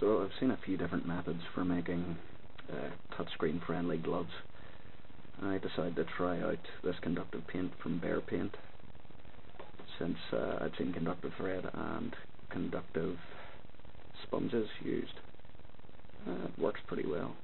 So I've seen a few different methods for making uh, touchscreen friendly gloves. I decided to try out this conductive paint from Bare Paint since uh, I've seen conductive thread and conductive sponges used. Uh, it works pretty well.